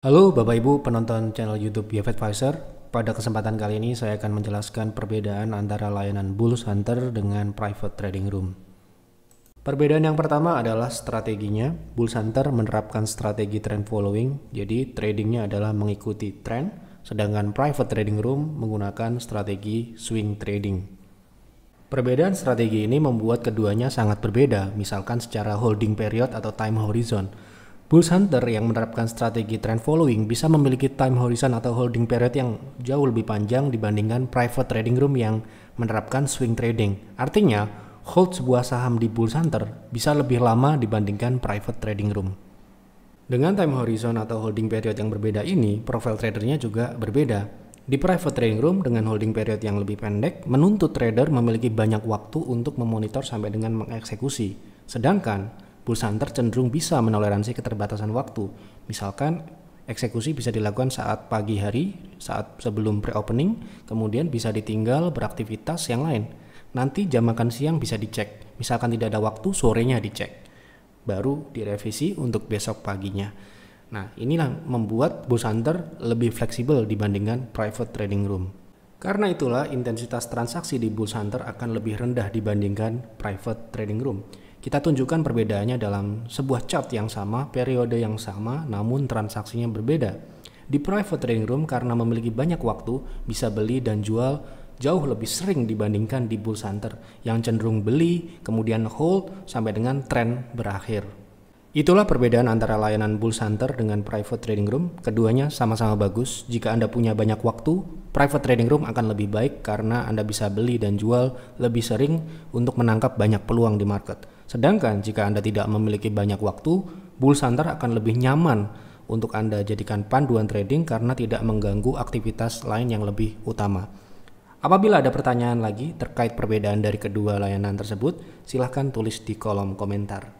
Halo Bapak Ibu penonton channel YouTube BF Advisor. Pada kesempatan kali ini saya akan menjelaskan perbedaan antara layanan Bulls Hunter dengan Private Trading Room. Perbedaan yang pertama adalah strateginya. Bulls Hunter menerapkan strategi trend following, jadi tradingnya adalah mengikuti trend, sedangkan Private Trading Room menggunakan strategi swing trading. Perbedaan strategi ini membuat keduanya sangat berbeda, misalkan secara holding period atau time horizon. Bulls Hunter yang menerapkan strategi trend following bisa memiliki time horizon atau holding period yang jauh lebih panjang dibandingkan private trading room yang menerapkan swing trading. Artinya, hold sebuah saham di Bulls Hunter bisa lebih lama dibandingkan private trading room. Dengan time horizon atau holding period yang berbeda ini, profile tradernya juga berbeda. Di private trading room dengan holding period yang lebih pendek, menuntut trader memiliki banyak waktu untuk memonitor sampai dengan mengeksekusi. Sedangkan Bulls Hunter cenderung bisa menoleransi keterbatasan waktu. Misalkan eksekusi bisa dilakukan saat pagi hari, saat sebelum pre-opening, kemudian bisa ditinggal beraktivitas yang lain. Nanti jam makan siang bisa dicek. Misalkan tidak ada waktu, sorenya dicek. Baru direvisi untuk besok paginya. Nah, inilah membuat Bulls Hunter lebih fleksibel dibandingkan private trading room. Karena itulah intensitas transaksi di Bulls Hunter akan lebih rendah dibandingkan private trading room. Kita tunjukkan perbedaannya dalam sebuah chart yang sama, periode yang sama, namun transaksinya berbeda. Di private trading room karena memiliki banyak waktu, bisa beli dan jual jauh lebih sering dibandingkan di bull hunter yang cenderung beli, kemudian hold sampai dengan tren berakhir. Itulah perbedaan antara layanan bull hunter dengan private trading room. Keduanya sama-sama bagus. Jika Anda punya banyak waktu, private trading room akan lebih baik karena Anda bisa beli dan jual lebih sering untuk menangkap banyak peluang di market. Sedangkan jika Anda tidak memiliki banyak waktu, Bull Hunter akan lebih nyaman untuk Anda jadikan panduan trading karena tidak mengganggu aktivitas lain yang lebih utama. Apabila ada pertanyaan lagi terkait perbedaan dari kedua layanan tersebut, silahkan tulis di kolom komentar.